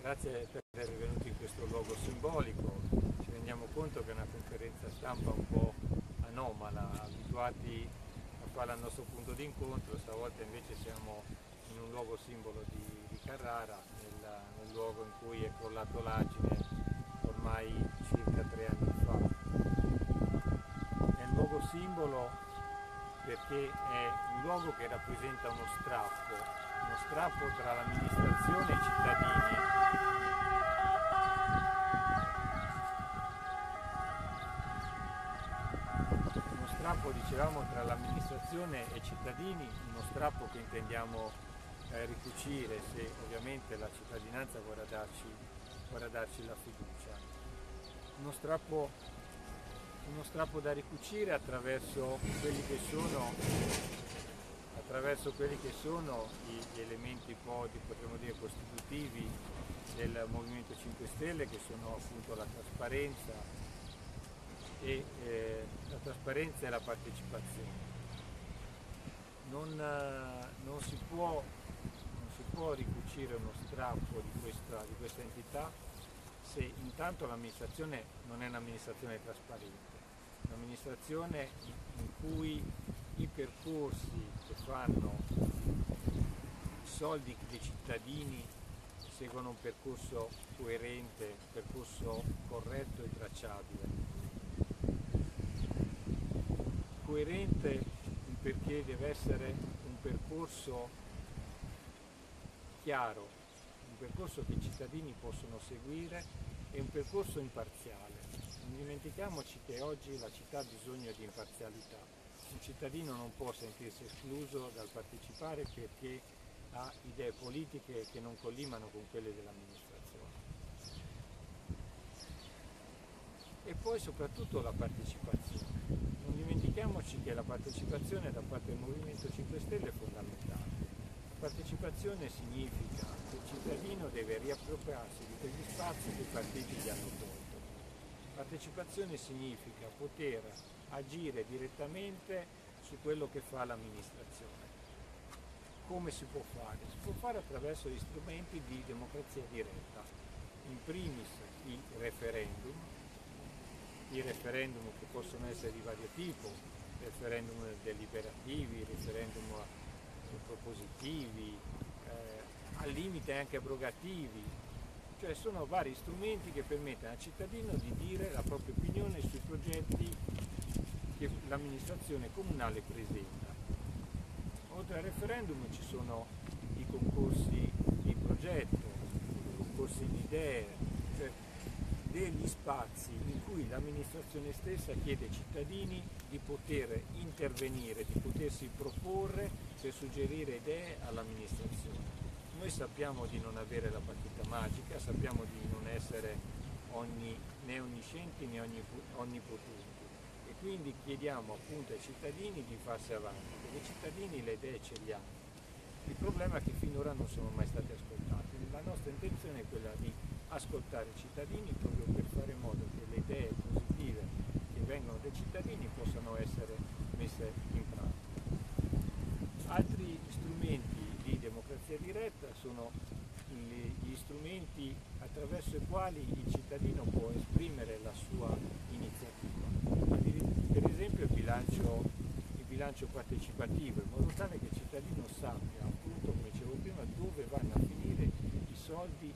grazie per essere venuti in questo luogo simbolico. Ci rendiamo conto che è una conferenza stampa un po' anomala, abituati a farla al nostro punto di incontro, stavolta invece siamo in un luogo simbolo di, di Carrara, nel, nel luogo in cui è crollato l'agine ormai circa tre anni fa. È un luogo simbolo perché è un luogo che rappresenta uno strappo, strappo tra l'amministrazione e i cittadini uno strappo dicevamo tra l'amministrazione e i cittadini, uno strappo che intendiamo eh, ricucire se ovviamente la cittadinanza vorrà darci, vorrà darci la fiducia. Uno strappo, uno strappo, da ricucire attraverso quelli che sono, attraverso quelli che sono gli elementi dire, costitutivi del Movimento 5 Stelle che sono appunto la trasparenza e eh, la trasparenza e la partecipazione. Non, eh, non, si può, non, si può, ricucire uno strappo di questa, di questa entità se intanto l'amministrazione non è un'amministrazione trasparente, un'amministrazione in cui i percorsi fanno i soldi dei cittadini seguono un percorso coerente, un percorso corretto e tracciabile. Coerente perché deve essere un percorso chiaro, un percorso che i cittadini possono seguire e un percorso imparziale. Non dimentichiamoci che oggi la città ha bisogno di imparzialità. Un cittadino non può sentirsi escluso dal partecipare perché ha idee politiche che non collimano con quelle dell'amministrazione. E poi soprattutto la partecipazione. Non dimentichiamoci che la partecipazione da parte del Movimento 5 Stelle è fondamentale. La partecipazione significa che il cittadino deve riappropriarsi di quegli spazi che i partiti gli hanno tolto. Partecipazione significa poter agire direttamente su quello che fa l'amministrazione. Come si può fare? Si può fare attraverso gli strumenti di democrazia diretta, in primis il referendum, i referendum che possono essere di vario tipo, referendum deliberativi, referendum propositivi, eh, al limite anche abrogativi, cioè sono vari strumenti che permettono al cittadino di dire la propria opinione sui progetti che l'amministrazione comunale presenta oltre al referendum ci sono i concorsi di progetto, i concorsi di idee, cioè degli spazi in cui l'amministrazione stessa chiede ai cittadini di poter intervenire, di potersi proporre per suggerire idee all'amministrazione. Noi sappiamo di non avere la partita sappiamo di non essere ogni, né onniscienti né onnipotenti quindi chiediamo appunto ai cittadini di farsi avanti, perché i cittadini le idee ce le hanno. Il problema è che finora non sono mai stati ascoltati. La nostra intenzione è quella di ascoltare i cittadini proprio per fare in modo che le idee positive che vengono dai cittadini possano essere messe in pratica. Altri strumenti di democrazia diretta sono gli strumenti attraverso i quali il cittadino può esprimere la sua iniziativa. Per esempio il bilancio, il bilancio partecipativo, in modo tale che il cittadino sappia, appunto come dicevo prima, dove vanno a finire i soldi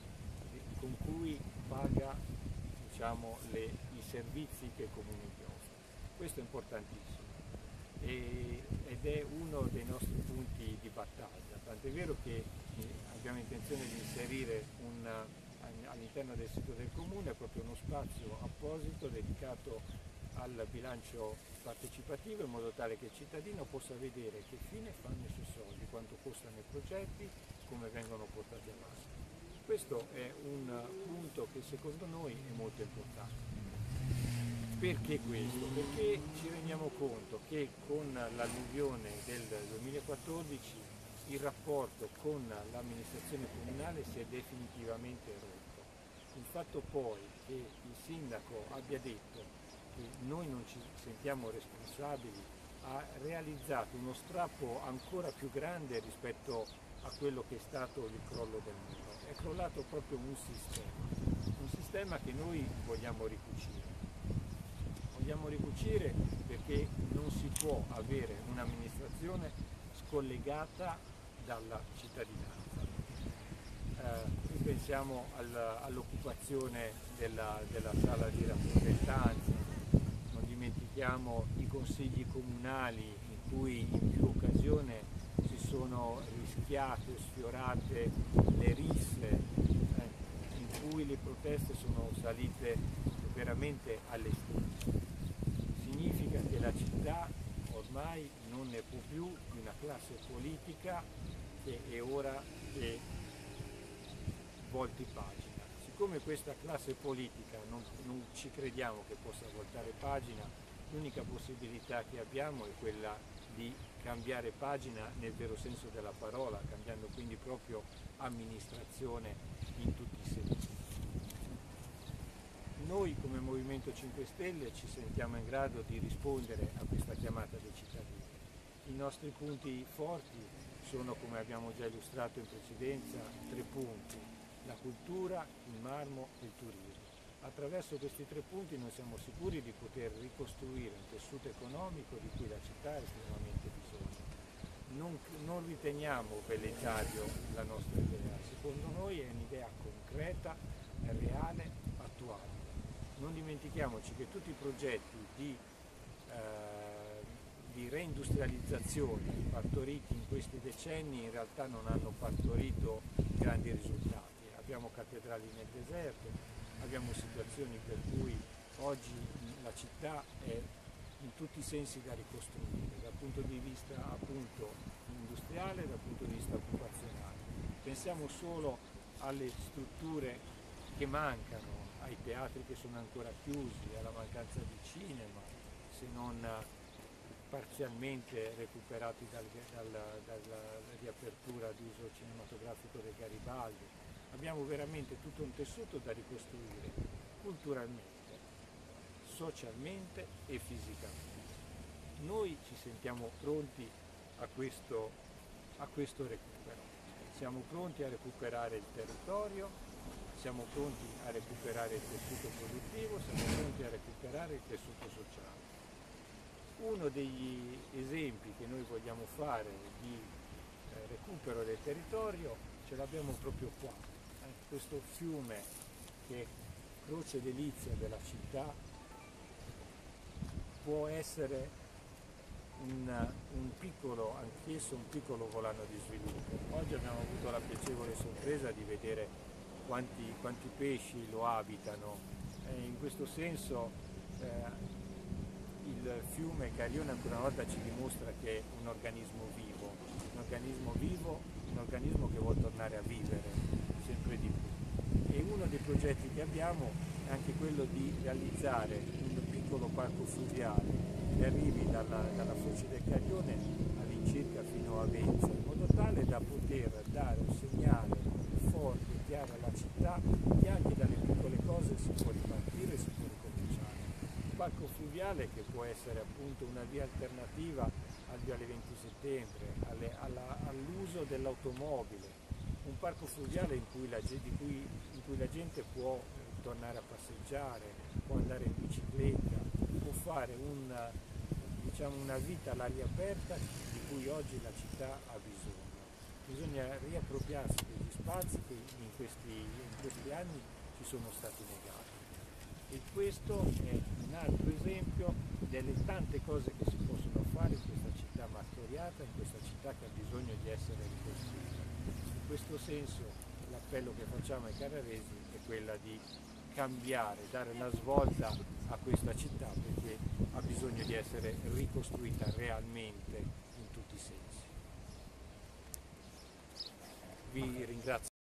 con cui paga diciamo, le, i servizi che il comune gli offre. Questo è importantissimo. E, ed è uno dei nostri punti di battaglia, tant'è vero che eh, abbiamo intenzione di inserire all'interno del sito del comune proprio uno spazio apposito dedicato al bilancio partecipativo in modo tale che il cittadino possa vedere che fine fanno i suoi soldi, quanto costano i progetti, come vengono portati avanti. Questo è un punto che secondo noi è molto importante. Perché questo? Perché ci rendiamo conto che con l'alluvione del 2014 il rapporto con l'amministrazione comunale si è definitivamente rotto. Il fatto poi che il sindaco abbia detto noi non ci sentiamo responsabili, ha realizzato uno strappo ancora più grande rispetto a quello che è stato il crollo del muro. è crollato proprio un sistema, un sistema che noi vogliamo ricucire. Vogliamo ricucire perché non si può avere un'amministrazione scollegata dalla cittadinanza. Eh, pensiamo al, all'occupazione della, della, sala di rappresentanza, non dimentichiamo i consigli comunali in cui in più occasioni si sono rischiate, sfiorate le risse, eh, in cui le proteste sono salite veramente alle stelle. Significa che la città ormai non ne può più di una classe politica che è ora che volti pagina. Siccome questa classe politica non, non ci crediamo che possa voltare pagina, l'unica possibilità che abbiamo è quella di cambiare pagina nel vero senso della parola, cambiando quindi proprio amministrazione in tutti i sensi. Noi come Movimento 5 Stelle ci sentiamo in grado di rispondere a questa chiamata dei cittadini. I nostri punti forti sono, come abbiamo già illustrato in precedenza, tre punti, la cultura, il marmo e il turismo. Attraverso questi tre punti noi siamo sicuri di poter ricostruire un tessuto economico di cui la città ha estremamente bisogno. Non, non riteniamo velleitario la nostra idea, secondo noi è un'idea concreta, reale, attuale. Non dimentichiamoci che tutti i progetti di eh, di reindustrializzazione partoriti in questi decenni in realtà non hanno partorito grandi risultati. Abbiamo cattedrali nel deserto, abbiamo situazioni per cui oggi la città è in tutti i sensi da ricostruire, dal punto di vista appunto industriale dal punto di vista occupazionale. Pensiamo solo alle strutture che mancano, ai teatri che sono ancora chiusi, alla mancanza di cinema, se non parzialmente recuperati dal, dal, dalla riapertura d'uso cinematografico del Garibaldi. Abbiamo veramente tutto un tessuto da ricostruire culturalmente, socialmente e fisicamente. Noi ci sentiamo pronti a questo, a questo recupero, siamo pronti a recuperare il territorio, siamo pronti a recuperare il tessuto produttivo, siamo pronti a recuperare il tessuto sociale. Uno degli esempi che noi vogliamo fare di eh, recupero del territorio ce l'abbiamo proprio qua, questo fiume che è croce delizia della città può essere un, un, piccolo, anch'esso un piccolo volano di sviluppo. Oggi abbiamo avuto la piacevole sorpresa di vedere quanti, quanti pesci lo abitano e in questo senso eh, il fiume Carione ancora una volta ci dimostra che è un organismo vivo, un organismo vivo, un organismo che vuole tornare a vivere sempre di più. E uno dei progetti che abbiamo è anche quello di realizzare un piccolo parco fluviale che arrivi dalla, dalla foce del Carione all'incirca fino a Venezia, in modo tale da poter dare un segnale forte e chiaro alla città che anche dalle piccole cose si può ripartire, si può parco fluviale che può essere appunto una via alternativa al viale 20 settembre, all'uso dell'automobile, un parco fluviale in cui, la, cui, in cui la, gente può eh, tornare a passeggiare, può andare in bicicletta, può fare un, diciamo, una vita all'aria aperta di cui oggi la città ha bisogno. Bisogna riappropriarsi degli spazi che in questi, in questi anni ci sono stati negati. E questo è un altro esempio delle tante cose che si possono fare in questa città martoriata, in questa città che ha bisogno di essere ricostruita. Questo senso l'appello che facciamo ai carraresi è quella di cambiare, dare la svolta a questa città perché ha bisogno di essere ricostruita realmente in tutti i sensi. Vi ringrazio.